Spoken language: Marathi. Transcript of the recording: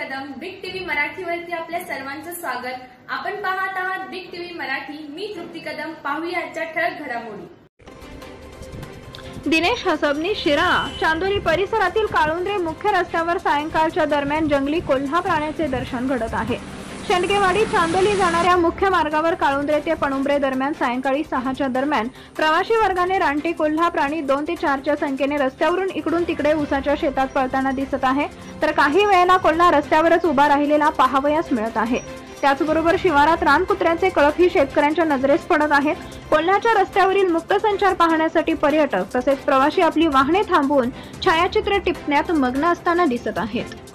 मराठीवरती आपल्या सर्वांचं स्वागत. आपण पाहत आहात बिग टीव्ही मराठी. मी तृप्ती कदम. पाहूया आजच्या ठळक घडामोडी. दिनेश हसबनी शिरा. चांदोली परिसरातील काळुंद्रे मुख्य रस्त्यावर सायंकाळच्या दरम्यान जंगली कोल्हा प्राण्याचे दर्शन घडत आहे. शेंडगेवाडी चांदोली जाणाऱ्या मुख्य मार्गावर काळुंद्रे ते पणुंब्रे दरम्यान सायंकाळी सहाच्या दरम्यान प्रवासी वर्गाने रानटी कोल्हा प्राणी दोन ते चारच्या संख्येने रस्त्यावरून इकडून तिकडे उसाच्या शेतात पळताना दिसत आहे. तर काही वेळेला कोल्हा रस्त्यावरच उभा राहिलेला पाहावयास मिळत आहे. त्याचबरोबर शिवारात रानकुत्र्यांचे कळपही शेतकऱ्यांच्या नजरेस पडत आहेत. कोल्ह्याच्या रस्त्यावरील मुक्त संचार पाहण्यासाठी पर्यटक तसेच प्रवासी आपली वाहने थांबवून छायाचित्र टिपण्यात मग्न असताना दिसत आहेत.